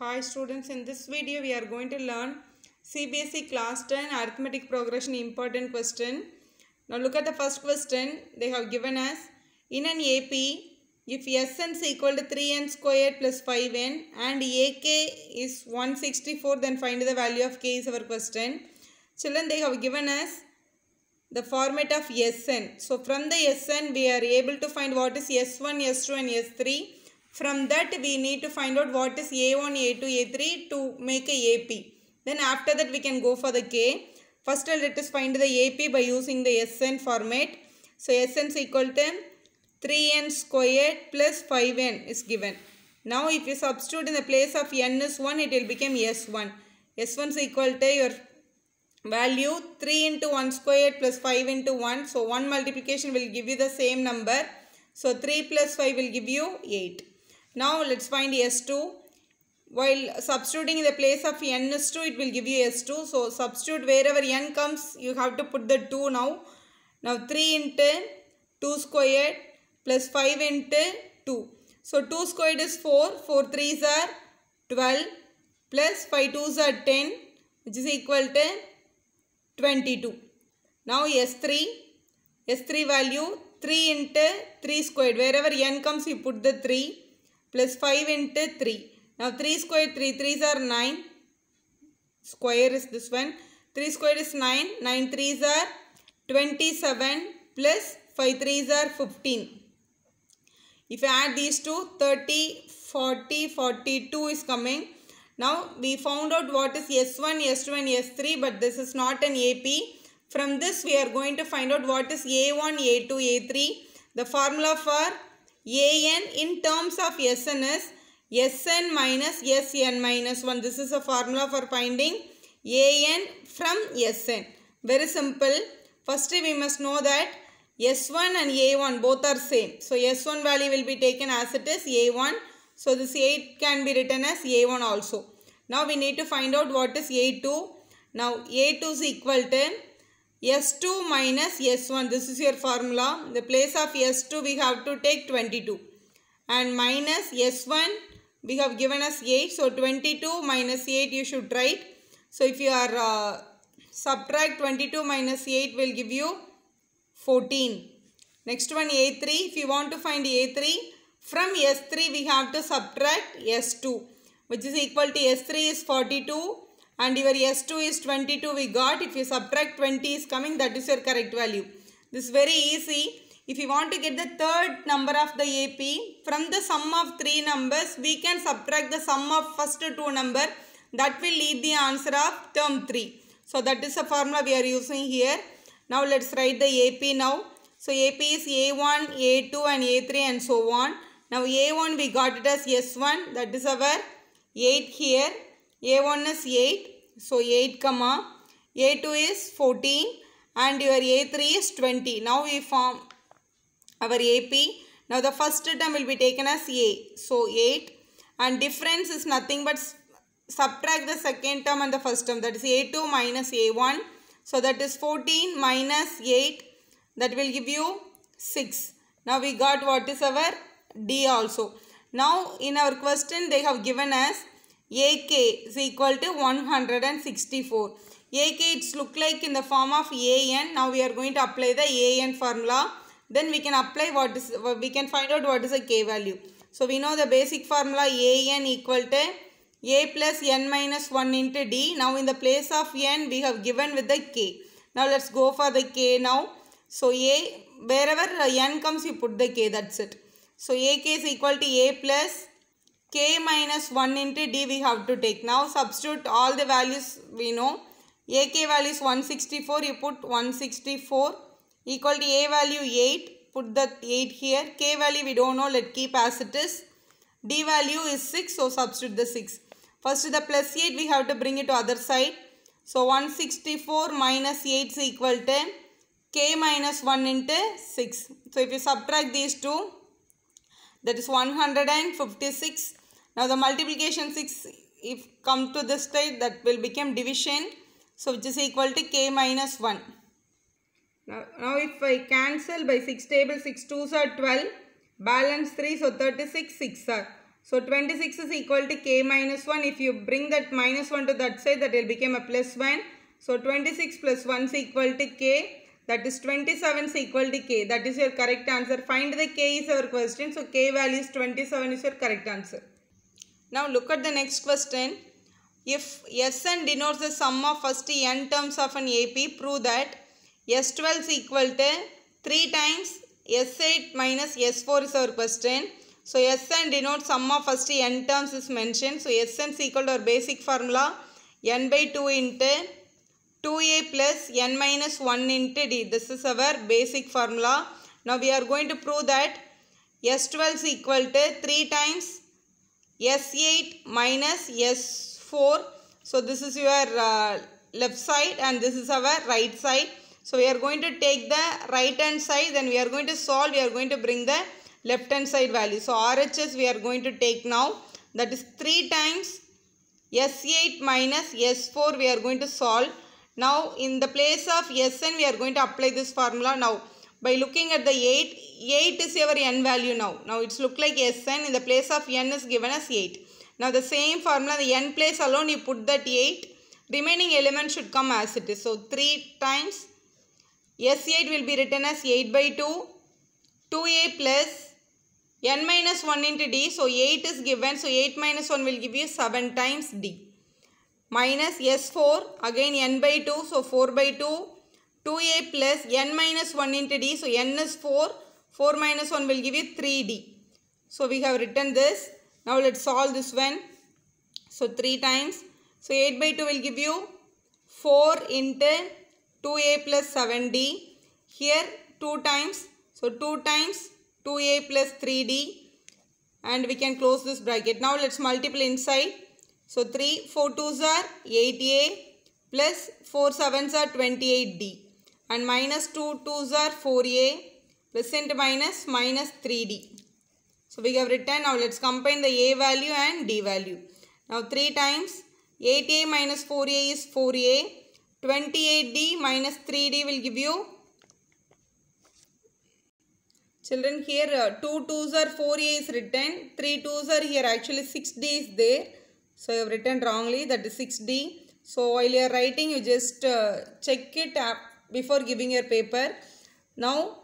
Hi students, in this video we are going to learn CBSE class 10 arithmetic progression important question. Now look at the first question they have given us. In an AP, if Sn is equal to 3n squared plus 5n and AK is 164 then find the value of k is our question. Children they have given us the format of Sn. So from the Sn we are able to find what is S1, S2 and S3. From that we need to find out what is A1, A2, A3 to make a AP. Then after that we can go for the K. First let us find the AP by using the Sn format. So Sn is equal to 3n squared plus 5n is given. Now if you substitute in the place of n is 1 it will become S1. S1 is equal to your value 3 into 1 squared plus 5 into 1. So 1 multiplication will give you the same number. So 3 plus 5 will give you 8. Now let's find S2. While substituting in the place of n 2 it will give you S2. So substitute wherever n comes you have to put the 2 now. Now 3 into 2 squared plus 5 into 2. So 2 squared is 4. 4 3s are 12 plus 5 2s are 10 which is equal to 22. Now S3, S3 value 3 into 3 squared. Wherever n comes you put the 3 plus 5 into 3. Now 3 squared 3, 3s are 9. Square is this one. 3 squared is 9. 9 3s are 27 plus 5 3s are 15. If you add these two, 30, 40, 42 is coming. Now we found out what is S1, S2 and S3 but this is not an AP. From this we are going to find out what is A1, A2, A3. The formula for AN in terms of Sn is Sn minus Sn minus 1. This is a formula for finding AN from Sn. Very simple. First we must know that S1 and A1 both are same. So S1 value will be taken as it is A1. So this 8 can be written as A1 also. Now we need to find out what is A2. Now A2 is equal to S2 minus S1. This is your formula. The place of S2 we have to take 22. And minus S1 we have given us 8. So 22 minus 8 you should write. So if you are uh, subtract 22 minus 8 will give you 14. Next one A3. If you want to find A3 from S3 we have to subtract S2 which is equal to S3 is 42 and your S2 is 22 we got. If you subtract 20 is coming that is your correct value. This is very easy. If you want to get the third number of the AP from the sum of three numbers we can subtract the sum of first two number that will lead the answer of term 3. So that is the formula we are using here. Now let's write the AP now. So AP is A1, A2 and A3 and so on. Now A1 we got it as S1 that is our 8 here. A1 is 8. So 8 comma. A2 is 14 and your A3 is 20. Now we form our AP. Now the first term will be taken as A. So 8 and difference is nothing but subtract the second term and the first term that is A2 minus A1. So that is 14 minus 8 that will give you 6. Now we got what is our D also. Now in our question they have given us AK is equal to 164. AK it's look like in the form of AN. Now we are going to apply the AN formula. Then we can apply what is, we can find out what is the K value. So we know the basic formula AN equal to A plus N minus 1 into D. Now in the place of N we have given with the K. Now let's go for the K now. So A, wherever N comes you put the K that's it. So AK is equal to A plus K minus 1 into D we have to take. Now substitute all the values we know. AK value is 164 you put 164 equal to A value 8 put the 8 here. K value we don't know let keep as it is. D value is 6 so substitute the 6. First the plus 8 we have to bring it to other side. So 164 minus 8 is equal to K minus 1 into 6. So if you subtract these two that is 156. Now the multiplication 6 if come to this side that will become division. So which is equal to K minus 1. Now, now if I cancel by 6 table 6 2s are 12 balance 3 so 36 6 are. So 26 is equal to k minus 1. If you bring that minus 1 to that side, that will become a plus 1. So 26 plus 1 is equal to k. That is 27 is equal to k. That is your correct answer. Find the k is our question. So k value is 27 is your correct answer. Now look at the next question. If Sn denotes the sum of first n terms of an AP, prove that S12 is equal to 3 times S8 minus S4 is our question. So Sn denotes sum of first n terms is mentioned. So Sn is equal to our basic formula n by 2 into 2a plus n minus 1 into d. This is our basic formula. Now we are going to prove that S12 is equal to 3 times S8 minus S4. So this is your uh, left side and this is our right side. So we are going to take the right hand side then we are going to solve. We are going to bring the left hand side value. So RHS we are going to take now. That is 3 times S8 minus S4 we are going to solve. Now in the place of Sn we are going to apply this formula now. By looking at the 8, 8 is your n value now. Now it's look like Sn in the place of n is given as 8. Now the same formula the n place alone you put that 8. Remaining element should come as it is. So 3 times S8 will be written as 8 by 2. 2a plus n minus 1 into d. So 8 is given. So 8 minus 1 will give you 7 times d. Minus S4 again n by 2. So 4 by 2. 2a plus n minus 1 into d. So n is 4. 4 minus 1 will give you 3d. So we have written this. Now let's solve this one. So 3 times. So 8 by 2 will give you 4 into 2a plus 7d. Here 2 times. So 2 times 2a plus 3d. And we can close this bracket. Now let's multiply inside. So 3, 4 2s are 8a plus 4 7s are 28d. And minus 2 2s are 4a plus into minus minus 3d. So we have written now let's combine the a value and d value. Now 3 times 8a minus 4a is 4a. 28d minus 3d will give you children here uh, 2 2s are 4a is written 3 2s are here actually 6d is there so you have written wrongly that is 6d so while you are writing you just uh, check it up before giving your paper. Now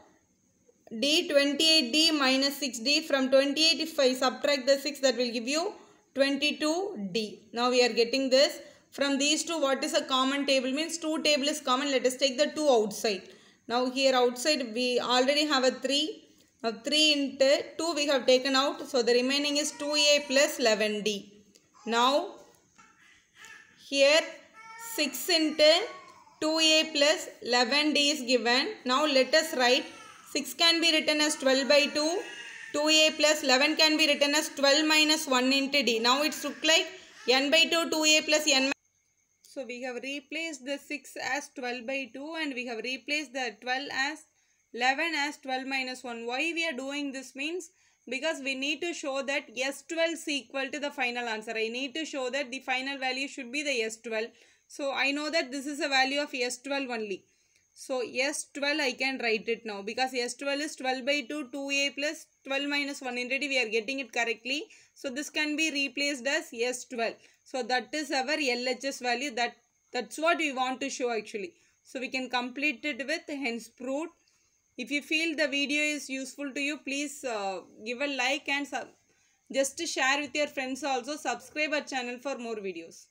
d 28d minus 6d from 28 if I subtract the 6 that will give you 22d now we are getting this. From these two what is a common table means 2 table is common. Let us take the 2 outside. Now here outside we already have a 3 now 3 into 2 we have taken out. So the remaining is 2a plus 11d now here 6 into 2a plus 11d is given now let us write 6 can be written as 12 by 2 2a plus 11 can be written as 12 minus 1 into d now it's look like n by 2 2a plus n so we have replaced the 6 as 12 by 2 and we have replaced the 12 as 11 as 12 minus 1. Why we are doing this means because we need to show that S12 is equal to the final answer. I need to show that the final value should be the S12. So I know that this is a value of S12 only. So S12 I can write it now because S12 is 12 by 2 2a plus 12 minus 1 already we are getting it correctly. So this can be replaced as S12. So that is our LHS value that that's what we want to show actually. So we can complete it with hence proved. If you feel the video is useful to you please uh, give a like and just share with your friends also subscribe our channel for more videos.